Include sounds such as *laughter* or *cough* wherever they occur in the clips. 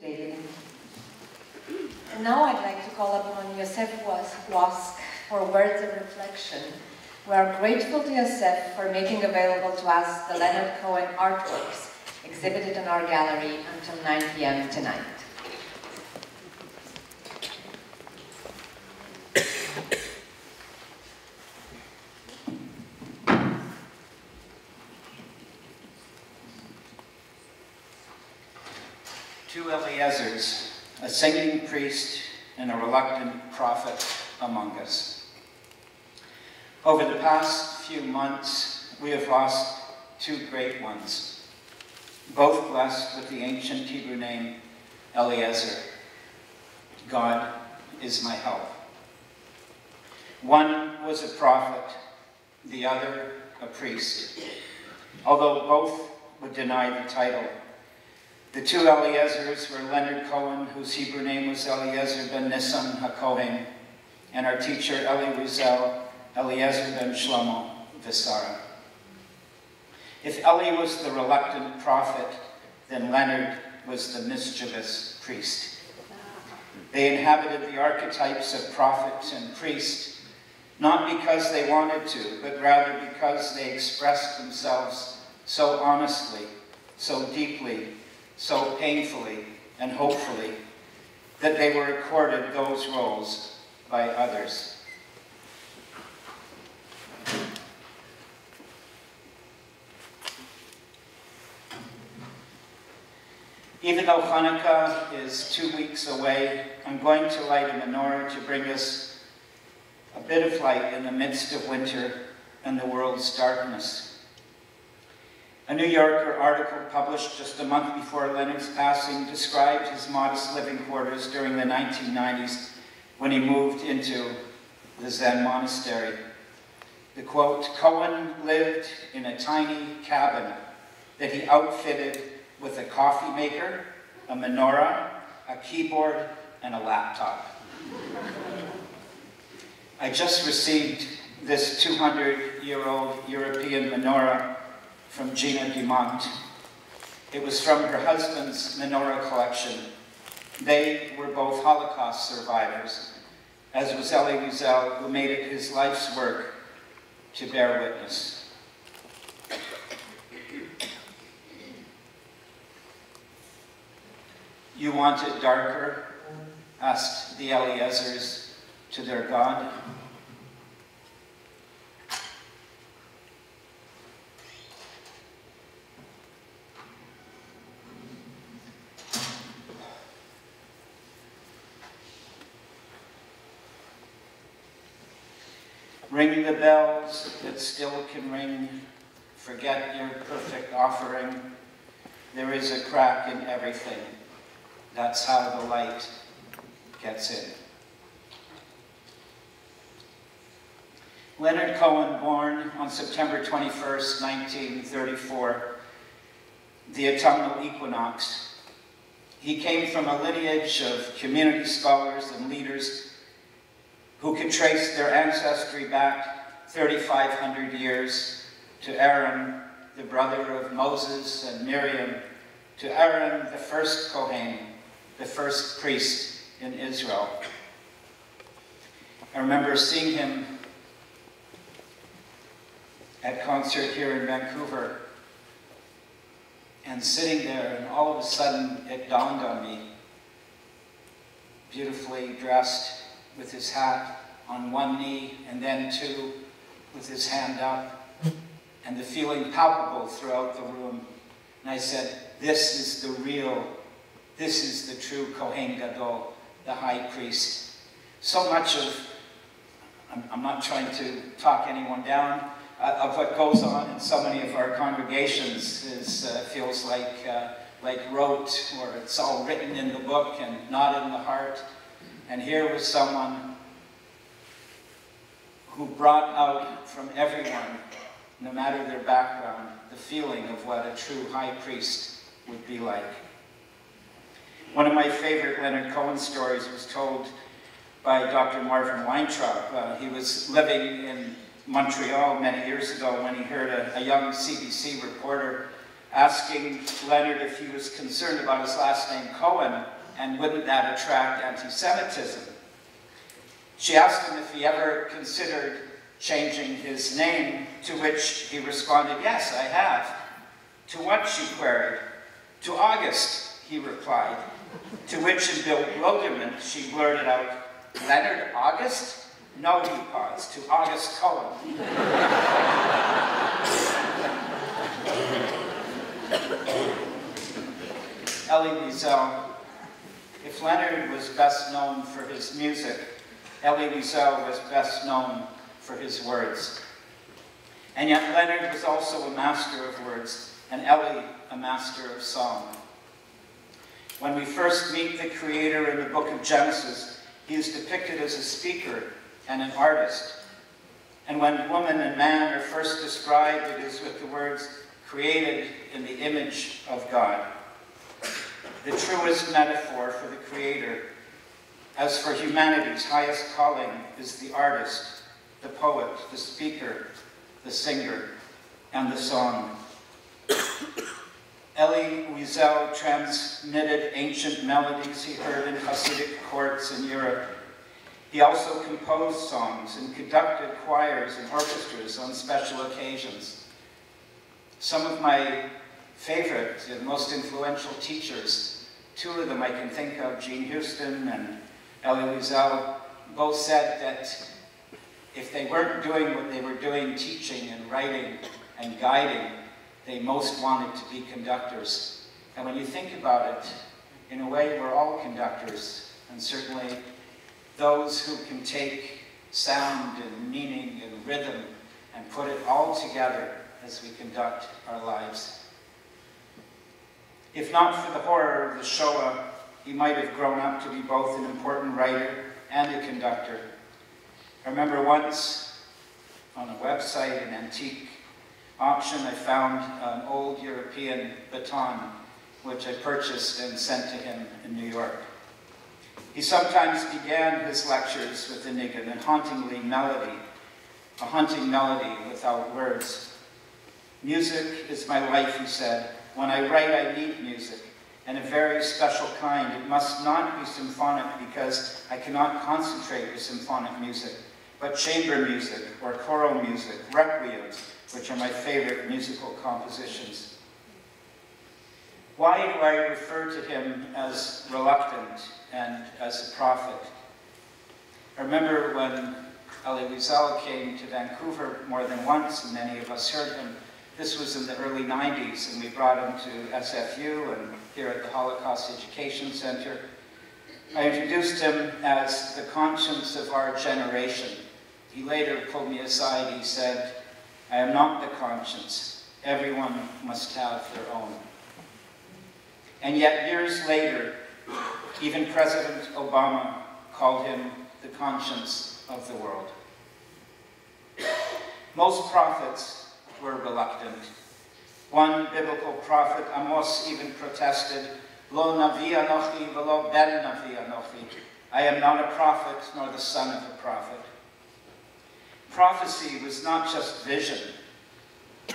And now I'd like to call upon Yosef Wosk for words of reflection. We are grateful to Yosef for making available to us the Leonard Cohen artworks exhibited in our gallery until 9 p.m. tonight. Two Eliezers, a singing priest and a reluctant prophet among us. Over the past few months, we have lost two great ones, both blessed with the ancient Hebrew name Eliezer. God is my help. One was a prophet, the other a priest. Although both would deny the title, the two Eliezers were Leonard Cohen, whose Hebrew name was Eliezer ben Nissan HaKohen, and our teacher Elie Wiesel, Eliezer ben Shlomo Visara. If Eli was the reluctant prophet, then Leonard was the mischievous priest. They inhabited the archetypes of prophet and priest, not because they wanted to, but rather because they expressed themselves so honestly, so deeply, so painfully and hopefully that they were accorded those roles by others. Even though Hanukkah is two weeks away, I'm going to light a menorah to bring us a bit of light in the midst of winter and the world's darkness. A New Yorker article published just a month before Leonard's passing described his modest living quarters during the 1990s when he moved into the Zen monastery. The quote, Cohen lived in a tiny cabin that he outfitted with a coffee maker, a menorah, a keyboard, and a laptop. I just received this 200-year-old European menorah from Gina Dumont. It was from her husband's menorah collection. They were both Holocaust survivors, as was Elie Wiesel, who made it his life's work to bear witness. You want it darker? asked the Eliezers to their God. Ring the bells still can ring. Forget your perfect offering. There is a crack in everything. That's how the light gets in. Leonard Cohen, born on September 21st, 1934, the autumnal equinox. He came from a lineage of community scholars and leaders who could trace their ancestry back 3,500 years to Aaron, the brother of Moses and Miriam, to Aaron, the first Kohen, the first priest in Israel. I remember seeing him at concert here in Vancouver and sitting there and all of a sudden it dawned on me, beautifully dressed, with his hat on one knee and then two with his hand up and the feeling palpable throughout the room. And I said, this is the real, this is the true Kohen Gadol, the high priest. So much of, I'm, not trying to talk anyone down, uh, of what goes on in so many of our congregations is, uh, feels like, uh, like rote, or it's all written in the book and not in the heart. And here was someone who brought out from everyone, no matter their background, the feeling of what a true high priest would be like. One of my favorite Leonard Cohen stories was told by Dr. Marvin Weintraub. Uh, he was living in Montreal many years ago when he heard a, a young CBC reporter asking Leonard if he was concerned about his last name Cohen and wouldn't that attract anti-Semitism. She asked him if he ever considered changing his name, to which he responded, yes, I have. To what, she queried. To August, he replied. To which in bewilderment, she blurted out, Leonard August? No, he paused, to August Cohen. Elie Wiesel. Um, if Leonard was best known for his music, Elie Wiesel was best known for his words. And yet Leonard was also a master of words, and Elie a master of song. When we first meet the Creator in the book of Genesis, he is depicted as a speaker and an artist. And when woman and man are first described, it is with the words, created in the image of God. The truest metaphor for the Creator. As for humanity's highest calling is the artist, the poet, the speaker, the singer, and the song. Elie Wiesel transmitted ancient melodies he heard in Hasidic courts in Europe. He also composed songs and conducted choirs and orchestras on special occasions. Some of my favorite and most influential teachers, two of them I can think of, Jean Houston and Elie Wiesel, both said that if they weren't doing what they were doing, teaching and writing and guiding, they most wanted to be conductors. And when you think about it, in a way, we're all conductors, and certainly those who can take sound and meaning and rhythm and put it all together as we conduct our lives. If not for the horror of the Shoah, he might have grown up to be both an important writer and a conductor. I remember once on a website, an antique auction, I found an old European baton, which I purchased and sent to him in New York. He sometimes began his lectures with a niggun, a hauntingly melody, a haunting melody without words. Music is my life, he said. When I write, I need music, and a very special kind. It must not be symphonic because I cannot concentrate with symphonic music, but chamber music or choral music, requiems, which are my favorite musical compositions. Why do I refer to him as reluctant and as a prophet? I remember when Elie Wiesel came to Vancouver more than once, and many of us heard him this was in the early 90s, and we brought him to SFU and here at the Holocaust Education Center. I introduced him as the conscience of our generation. He later pulled me aside, he said, I am not the conscience. Everyone must have their own. And yet, years later, even President Obama called him the conscience of the world. Most prophets were reluctant. One biblical prophet, Amos, even protested, Lo navi anochi velo ben navi anochi. I am not a prophet, nor the son of a prophet. Prophecy was not just vision,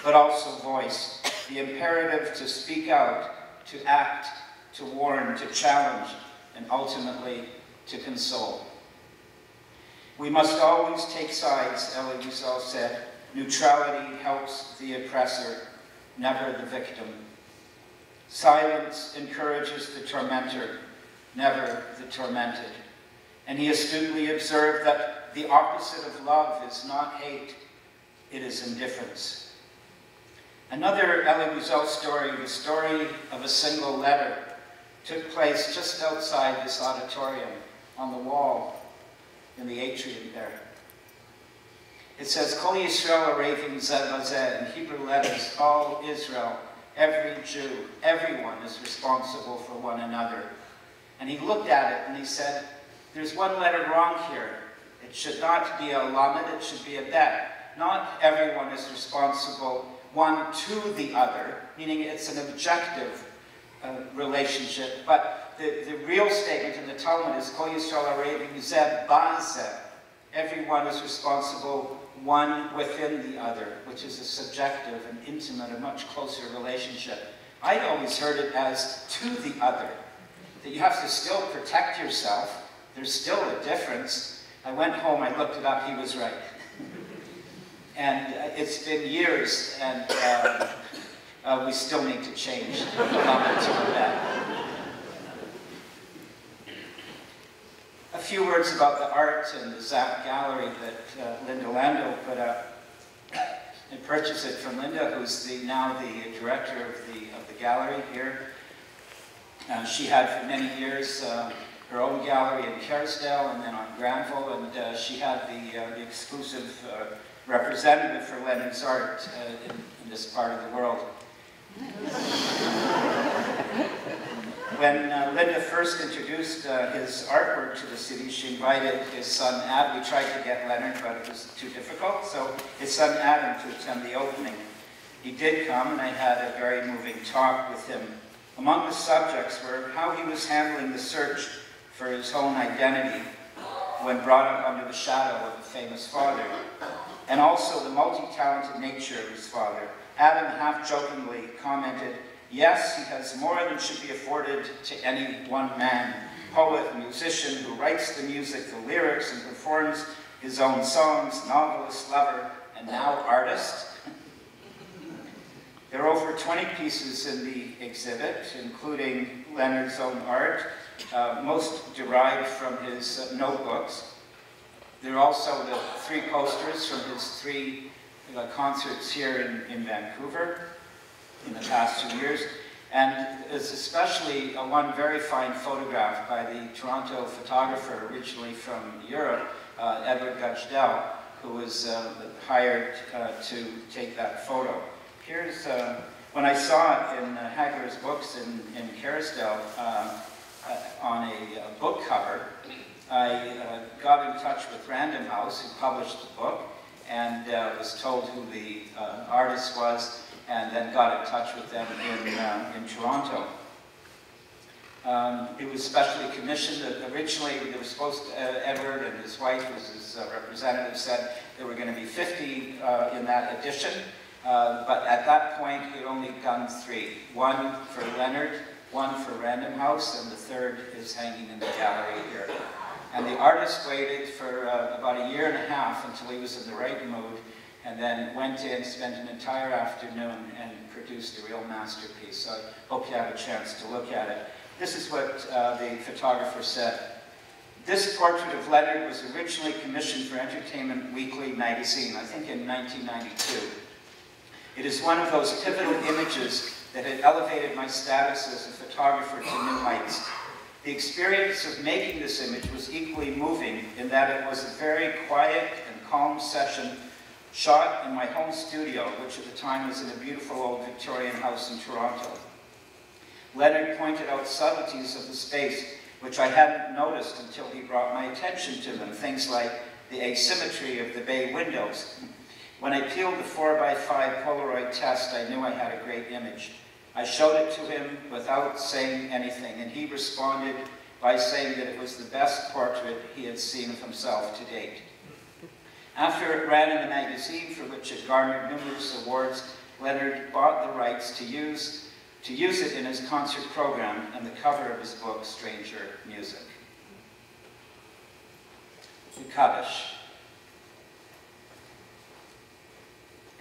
but also voice, the imperative to speak out, to act, to warn, to challenge, and ultimately to console. We must always take sides, Elie Wiesel said, Neutrality helps the oppressor, never the victim. Silence encourages the tormentor, never the tormented. And he astutely observed that the opposite of love is not hate, it is indifference. Another Elie Wiesel story, the story of a single letter, took place just outside this auditorium on the wall in the atrium there. It says, Kol Yisrael Arevim Zed in Hebrew letters, all Israel, every Jew, everyone is responsible for one another. And he looked at it and he said, there's one letter wrong here. It should not be a lamed, it should be a bet. Not everyone is responsible one to the other, meaning it's an objective uh, relationship, but the, the real statement in the Talmud is Kol Yisrael Arevim Zed Bazeh. Everyone is responsible one within the other, which is a subjective and intimate, a much closer relationship. I'd always heard it as to the other, that you have to still protect yourself. There's still a difference. I went home, I looked it up, he was right. *laughs* And uh, it's been years, and uh, uh, we still need to change the on that. Few words about the art and the Zack Gallery that uh, Linda Landau put up. I purchased it from Linda, who's the, now the director of the, of the gallery here. Uh, she had for many years uh, her own gallery in Kerrisdale and then on Granville, and uh, she had the, uh, the exclusive uh, representative for Leonard's art in, in, this part of the world. When uh, Linda first introduced uh, his artwork to the city, she invited his son Adam. We tried to get Leonard, but it was too difficult, so his son Adam to attend the opening. He did come, and I had a very moving talk with him. Among the subjects were how he was handling the search for his own identity when brought up under the shadow of a famous father, and also the multi-talented nature of his father. Adam half-jokingly commented, yes, he has more than should be afforded to any one man, poet, musician who writes the music, the lyrics, and performs his own songs, novelist, lover, and now artist. there are over 20 pieces in the exhibit, including Leonard's own art, uh, most derived from his uh, notebooks. There are also the three posters from his three uh, concerts here in, in Vancouver in the past two years. And there's especially a one very fine photograph by the Toronto photographer originally from Europe, uh, Edward Gajdel, who was uh, hired uh, to take that photo. Here's, uh, when I saw it in uh, Hager's books in, in Kerrisdale uh, on a book cover, I got in touch with Random House, who published the book, and was told who the artist was, and then got in touch with them in, uh, in Toronto. Um, it was specially commissioned. Originally, they were supposed to, uh, Edward and his wife, as his uh, representative said, there were going to be 50 uh, in that edition. Uh, but at that point, he only done three. One for Leonard, one for Random House, and the third is hanging in the gallery here. And the artist waited for uh, about a year and a half until he was in the right mood and then went in, spent an entire afternoon, and produced a real masterpiece. So I hope you have a chance to look at it. This is what uh, the photographer said. This portrait of Leonard was originally commissioned for Entertainment Weekly magazine, I think in 1992. It is one of those pivotal images that had elevated my status as a photographer to new heights. The experience of making this image was equally moving in that it was a very quiet and calm session shot in my home studio, which at the time was in a beautiful old Victorian house in Toronto. Leonard pointed out subtleties of the space which I hadn't noticed until he brought my attention to them, things like the asymmetry of the bay windows. When I peeled the 4x5 Polaroid test, I knew I had a great image. I showed it to him without saying anything, and he responded by saying that it was the best portrait he had seen of himself to date. After it ran in the magazine, for which it garnered numerous awards, Leonard bought the rights to use, to use it in his concert program and the cover of his book, Stranger Music. The Kaddish.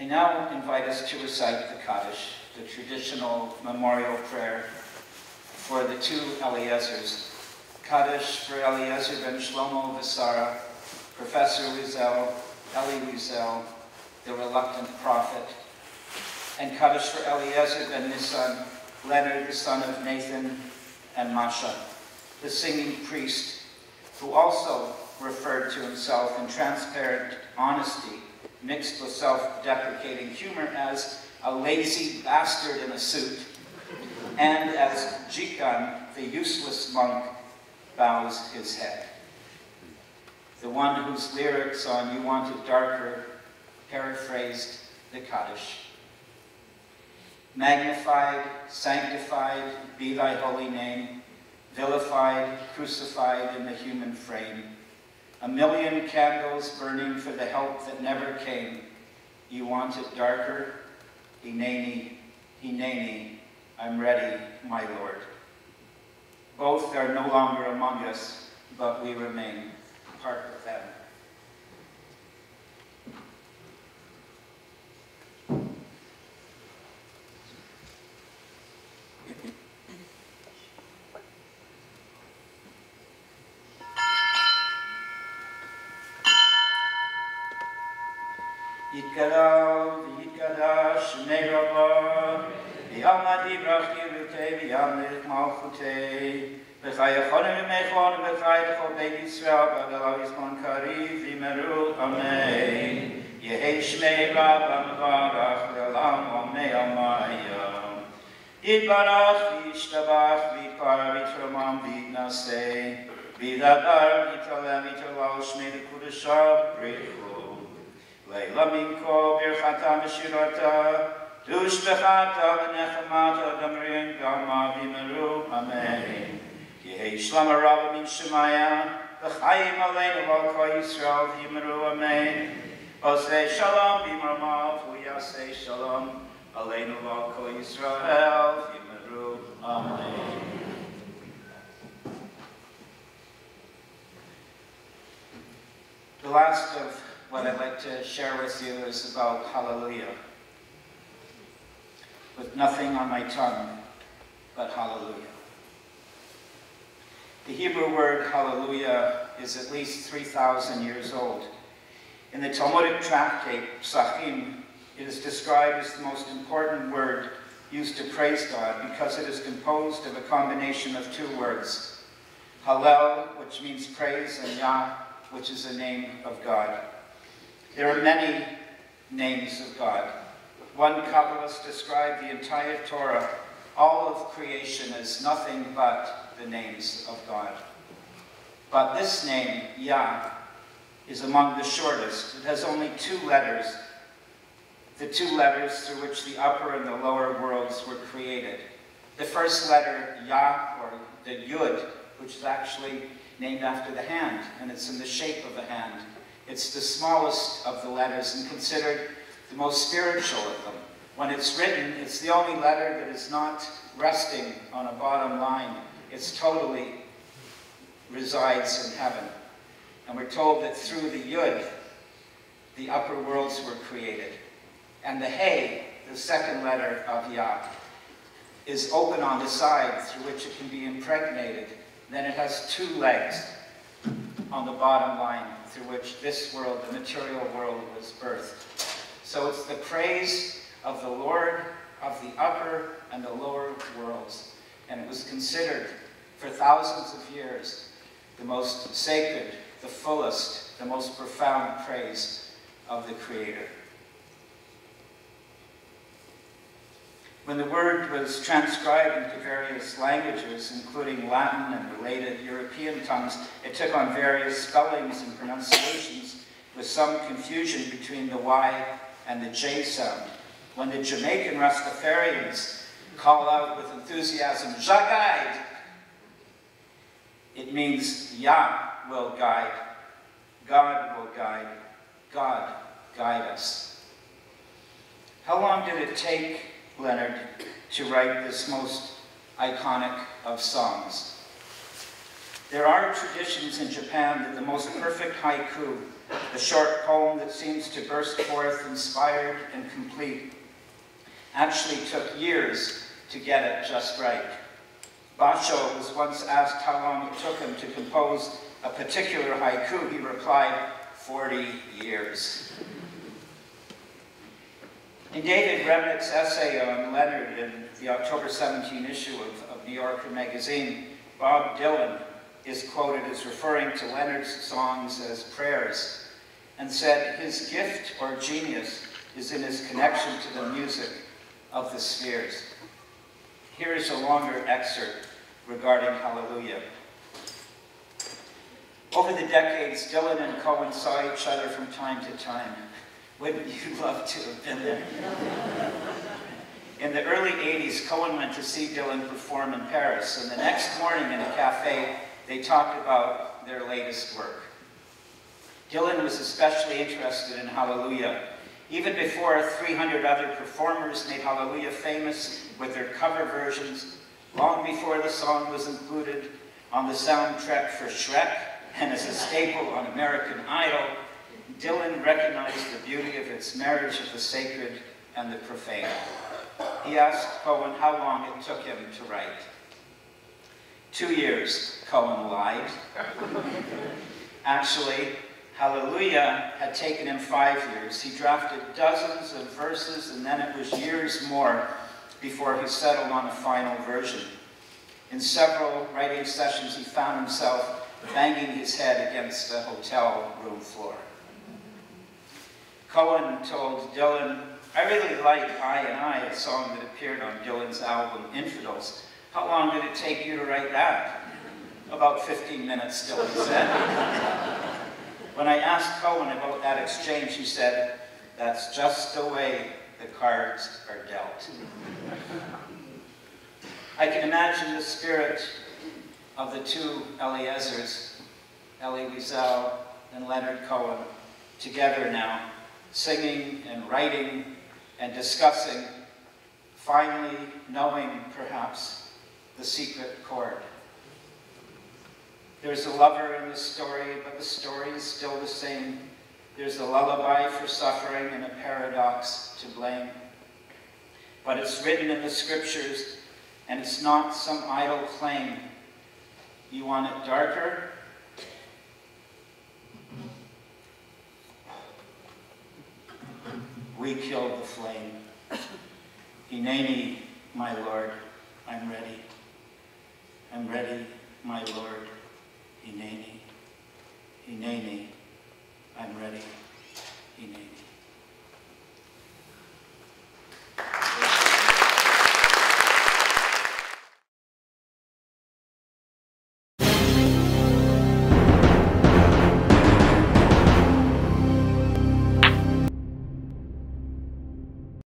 I now invite us to recite the Kaddish, the traditional memorial prayer for the two Eliezers. Kaddish for Eliezer ben Shlomo Visara, Professor Wiesel, Elie Wiesel, the reluctant prophet, and Kaddish for Eliezer ben Nissan, Leonard, the son of Nathan and Masha, the singing priest, who also referred to himself in transparent honesty, mixed with self-deprecating humor as a lazy bastard in a suit, and as Jikan, the useless monk, bows his head the one whose lyrics on You Want It Darker paraphrased the Kaddish. Magnified, sanctified be thy holy name, vilified, crucified in the human frame. A million candles burning for the help that never came. You want it darker? Hineni, Hineni, I'm ready, my Lord. Both are no longer among us, but we remain part of them. יתגדל ויתקדש שמי רבו, ויעמד יברח חירותי וימלך מלכותי, וחי יכונה ומכון וחי לכל בית ישראל בגלל יזמן קריב וימרו אמן. יהי שמי רב המברך לעולם עמי עמיים. יתברך וישתבח ויתפאר ויתרומם ויתנשא, וידבר ויתעלם ויתעלל שמי לקודשו בריחו. Leilami ko birchata mishirata, dushbechata v'nechamata damrin gama v'meru, amen. Yehei shlama rabba min shemaya, v'chayim aleinu v'alko Yisrael v'meru, amen. Osei shalom b'marma v'yasei shalom, aleinu v'alko Yisrael v'meru. The last of what I'd like to share with you is about hallelujah. With nothing on my tongue but hallelujah. The Hebrew word hallelujah is at least 3,000 years old. In the Talmudic tractate, Psachim, it is described as the most important word used to praise God because it is composed of a combination of two words. Hallel, which means praise, and Yah, which is a name of God. There are many names of God. One Kabbalist described the entire Torah, all of creation, as nothing but the names of God. But this name, Yah, is among the shortest. It has only two letters, the two letters through which the upper and the lower worlds were created. The first letter, Yah, or the Yud, which is actually named after the hand, and it's in the shape of a hand. It's the smallest of the letters and considered the most spiritual of them. When it's written, it's the only letter that is not resting on a bottom line. It's totally resides in heaven. And we're told that through the Yud, the upper worlds were created. And the Hey, the second letter of Yah, is open on the side through which it can be impregnated. Then it has two legs on the bottom line through which this world, the material world, was birthed. So it's the praise of the Lord of the upper and the lower worlds. And it was considered for thousands of years the most sacred, the fullest, the most profound praise of the Creator. When the word was transcribed into various languages, including Latin and related European tongues, it took on various spellings and pronunciations with some confusion between the Y and the J sound. When the Jamaican Rastafarians call out with enthusiasm, Jah guide, it means Yah will guide, God will guide, God guide us. How long did it take Leonard to write this most iconic of songs. There are traditions in Japan that the most perfect haiku, the short poem that seems to burst forth inspired and complete, actually took years to get it just right. Basho was once asked how long it took him to compose a particular haiku. He replied, 40 years. In David Remnick's essay on Leonard in the October 17 issue of, of New Yorker magazine, Bob Dylan is quoted as referring to Leonard's songs as prayers and said his gift or genius is in his connection to the music of the spheres. Here is a longer excerpt regarding Hallelujah. Over the decades, Dylan and Cohen saw each other from time to time. Wouldn't you *laughs* love to have been there? In the early 80s, Cohen went to see Dylan perform in Paris, and the next morning in a cafe, they talked about their latest work. Dylan was especially interested in Hallelujah. Even before 300 other performers made Hallelujah famous with their cover versions, long before the song was included on the soundtrack for Shrek and as a staple on American Idol, Dylan recognized the beauty of its marriage of the sacred and the profane. He asked Cohen how long it took him to write. Two years, Cohen lied. Actually, Hallelujah had taken him five years. He drafted dozens of verses, and then it was years more before he settled on a final version. In several writing sessions, he found himself banging his head against the hotel room floor. Cohen told Dylan, I really like I and I, a song that appeared on Dylan's album Infidels. How long did it take you to write that? About 15 minutes, Dylan said. when I asked Cohen about that exchange, he said, that's just the way the cards are dealt. I can imagine the spirit of the two Eliezers, Elie Wiesel and Leonard Cohen, together now, singing and writing and discussing, finally knowing, perhaps, the secret chord. There's a lover in the story, but the story is still the same. There's a lullaby for suffering and a paradox to blame. But it's written in the scriptures, and it's not some idle claim. You want it darker? We killed the flame. Hineni, my Lord, I'm ready. I'm ready, my Lord. Hineni, Hineni, I'm ready.